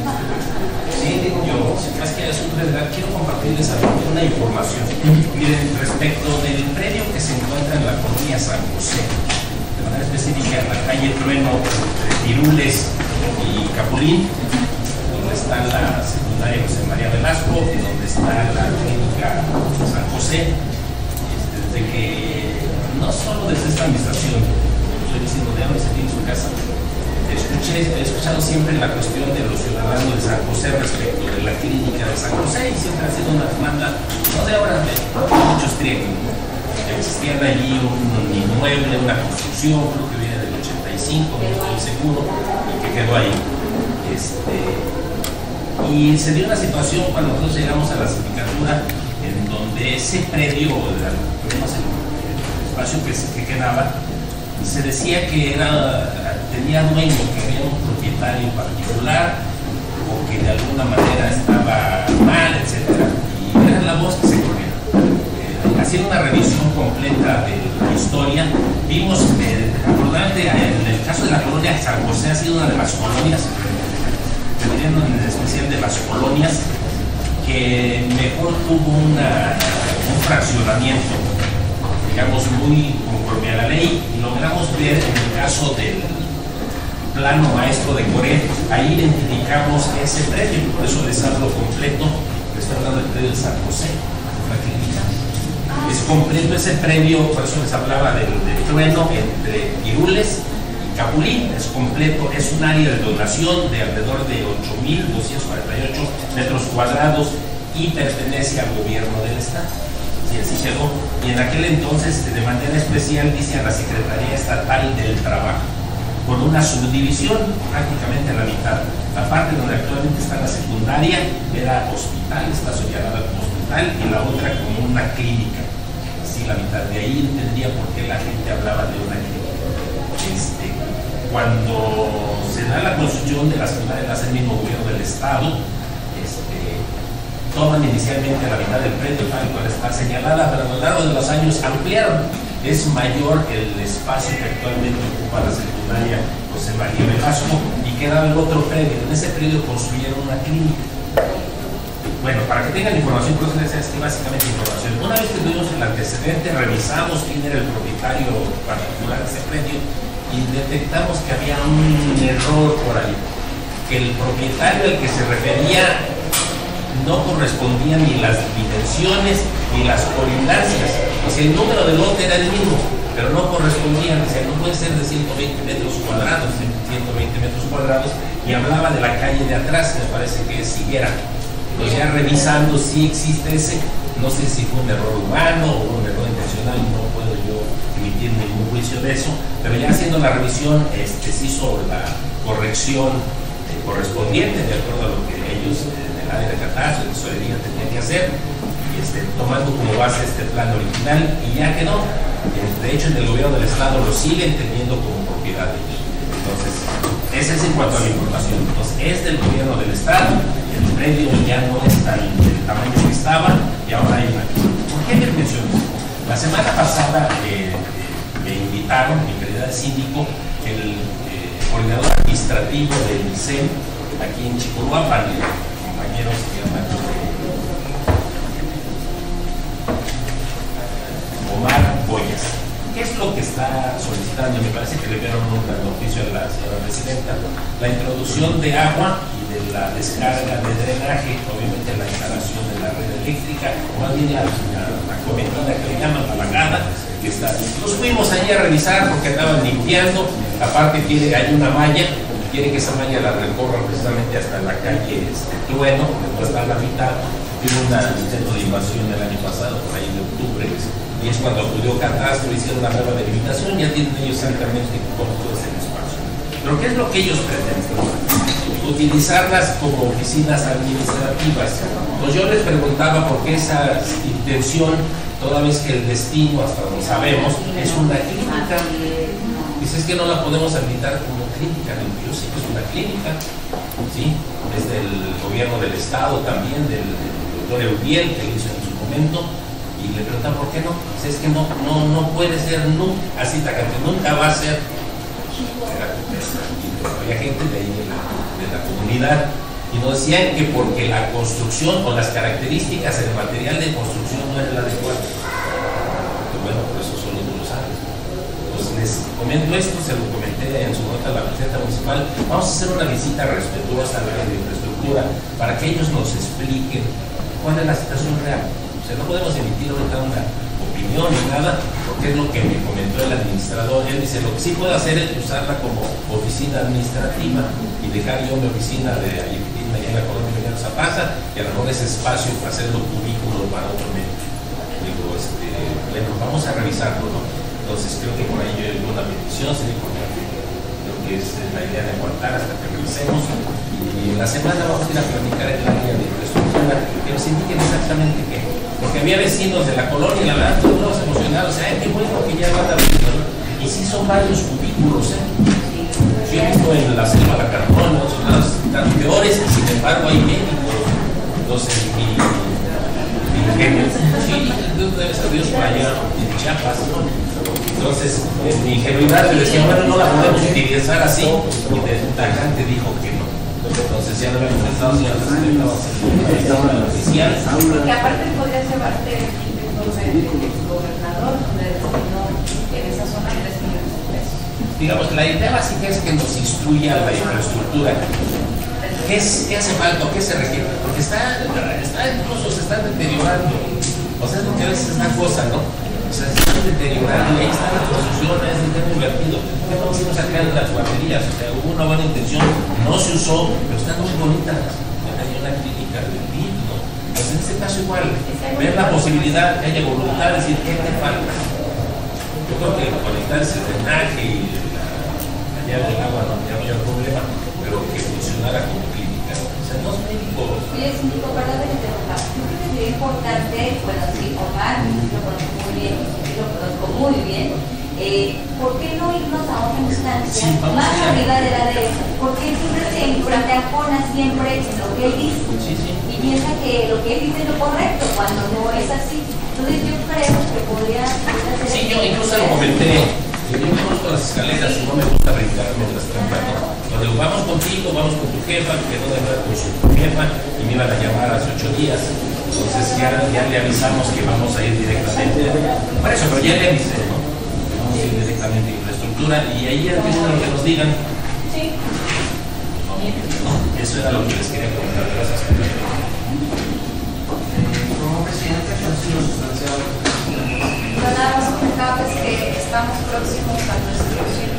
Sí, digo yo, más que asunto general, quiero compartirles una información. Miren, respecto del predio que se encuentra en la colonia San José, de manera específica en la calle Trueno, Tirules y Capulín, donde está la secundaria José María Velasco y donde está la clínica San José, este, desde que, no solo desde esta administración, estoy diciendo de dónde se tiene su casa, Escuché, he escuchado siempre la cuestión de los ciudadanos de San José respecto de la clínica de San José y siempre ha sido una demanda, no de ahora, de muchos trienios. Existía allí un inmueble, una construcción, creo que viene del 85, no estoy seguro, y que quedó ahí. Este, y se dio una situación cuando nosotros llegamos a la sindicatura en donde ese predio, el, espacio que, que quedaba, se decía que era tenía dueño, que había un propietario particular o que de alguna manera estaba mal, etc. Y era la voz que se corría. Eh, haciendo una revisión completa de la historia, vimos, eh, en el caso de la colonia San José ha sido una de las colonias, dependiendo en especial de las colonias, que mejor tuvo un fraccionamiento, digamos, muy conforme a la ley, y logramos ver en el caso del plano maestro de Corea, ahí identificamos ese predio, por eso les hablo completo, les estoy hablando del predio de San José, la clínica. Es completo ese predio, por eso les hablaba del, trueno entre Irules y Capulín, es completo, es un área de donación de alrededor de 8.248 metros cuadrados y pertenece al gobierno del Estado. Y así quedó. Y en aquel entonces, de manera especial, dice a la Secretaría Estatal del Trabajo con una subdivisión prácticamente la mitad. La parte donde actualmente está la secundaria era hospital, está señalada como hospital, y la otra como una clínica. Así la mitad. De ahí entendía por qué la gente hablaba de una clínica. Este, cuando se da la construcción de la secundaria, el mismo gobierno del Estado, este, toman inicialmente la mitad del predio, tal cual está señalada, pero a lo largo de los años ampliaron es mayor el espacio que actualmente ocupa la secundaria José María Velasco y quedaba el otro predio. En ese predio construyeron una clínica. Bueno, para que tengan información, por eso les básicamente información. Una vez que tuvimos el antecedente, revisamos quién era el propietario particular de ese predio y detectamos que había un error por ahí. Que el propietario al que se refería no correspondía ni las dimensiones ni las colindancias o sea, el número de lote era el mismo, pero no correspondía, o sea, no puede ser de 120 metros cuadrados, 120 metros cuadrados, y hablaba de la calle de atrás, me parece que es Siguera. Pues ya revisando si existe ese, no sé si fue un error humano o un error intencional, no puedo yo emitir ningún juicio de eso, pero ya haciendo la revisión, este, se hizo la corrección eh, correspondiente de acuerdo a lo que ellos eh, en el área de catástrofe, de tenían que hacer este, tomando como base este plan original y ya que no, de hecho en el gobierno del estado lo siguen teniendo como propiedad de ellos. Entonces, ese es en cuanto a la información. Entonces, es del gobierno del estado, el predio ya no está del tamaño que estaba y ahora hay una. ¿Por qué les menciono La semana pasada eh, me invitaron, mi calidad de síndico, el eh, coordinador administrativo del ICEM aquí en Chicoruapan, compañeros que llaman Omar Boyas. ¿Qué es lo que está solicitando? Me parece que le dieron un oficio a la señora presidenta. La introducción de agua y de la descarga de drenaje, obviamente la instalación de la red eléctrica, o más bien la, la, cometida que le llaman la lagada, que está. Nos fuimos allí a revisar porque estaban limpiando, aparte quiere, hay una malla, quiere que esa malla la recorra precisamente hasta la calle este, Trueno, que está a la mitad, Hubo un intento de invasión el año pasado, por ahí de octubre, y es cuando acudió Catastro, hicieron una nueva delimitación, ya tienen ellos exactamente cómo todo ese espacio. Pero ¿qué es lo que ellos pretenden? Utilizarlas como oficinas administrativas. Pues yo les preguntaba por qué esa intención, toda vez que el destino, hasta donde sabemos, es una clínica. Dice, es que no la podemos habilitar como clínica, yo sé que es una clínica, ¿sí? desde el gobierno del Estado también, del, doctor Euriel, que hizo en su momento, y le preguntan por qué no. Dice, es que no, no, no puede ser nunca, así tacante, nunca va a ser. Había gente de ahí de la, de la comunidad y nos decían que porque la construcción o las características del material de construcción no era el adecuado. Pero bueno, por eso solo tú lo. Pues les comento esto, se lo comenté en su nota a la presidenta municipal. Vamos a hacer una visita respetuosa a la infraestructura para que ellos nos expliquen cuál es la situación real. No podemos emitir ahorita una opinión ni nada, porque es lo que me comentó el administrador. Él dice, lo que sí puedo hacer es usarla como oficina administrativa y dejar yo mi oficina de ahí en la colonia Emiliano Zapata y a lo mejor ese espacio para hacerlo cubículo para otro medio. Digo, este, bueno, vamos a revisarlo, ¿no? Entonces creo que por ahí hay una petición, sería importante. Creo que es la idea de aguantar hasta que revisemos y en la semana vamos a ir a planificar en la área de infraestructura que nos indiquen exactamente qué. Porque había vecinos de la colonia la verdad todos emocionados, sea, qué bueno que ya va a dar Y sí son varios cubículos, ¿eh? Yo visto en la selva la Carmona, lados están peores y sin embargo hay médicos. Entonces, y, y, sí, debe Dios por allá en Chiapas, ¿no? Entonces, mi ingenuidad le decía, bueno, no la podemos utilizar así, y de tajante dijo que no. Entonces ya lo habíamos pensado, antes estaba la oficial. Que aparte podría llevarte el gobernador, donde destinó en esa zona 3 millones de pesos. Digamos, la idea básica es que nos instruya la infraestructura. ¿Qué, es, ¿Qué hace falta? ¿Qué se requiere? Porque está, está incluso se está deteriorando. O sea, es lo que a veces es una cosa, ¿no? O sea, se están deteriorando y ahí está la construcción, es el tema invertido. ¿Qué vamos a sacar de las guarderías? O sea, hubo una buena intención, no se usó, pero están muy bonitas. Hay una clínica del PIB, ¿no? Pues en este caso igual, ver la posibilidad que haya voluntad, decir, ¿qué te falta? Yo creo que conectar ese drenaje y allá del agua no había problema, pero que funcionara como clínica. O sea, no es médico. Perdón de interrumpir. Yo creo que sería importante, bueno, sí, Omar, muy bien, lo conozco muy bien. Eh, ¿Por qué no irnos a otra instancia Sí, más arriba de la de ¿Por qué siempre se enfrentapona siempre en lo que él dice? Sí, sí. Y piensa que lo que él dice es lo correcto, cuando no es así. Entonces yo creo que podría Sí, yo incluso lo comenté. Yo conozco las escaleras no me gusta brincar mientras trabajo. Cuando digo, vamos contigo, vamos con tu jefa, que no de con su jefa, y me iban a llamar hace ocho días. Entonces ya, ya le avisamos que vamos a ir directamente. Por eso, pero ya le avisé, ¿no? Vamos a ir directamente a infraestructura y ahí ya lo que nos digan. Sí. ¿no? Eso era lo que les quería comentar. Gracias. Como presidente, nada más comentarles que estamos próximos a nuestro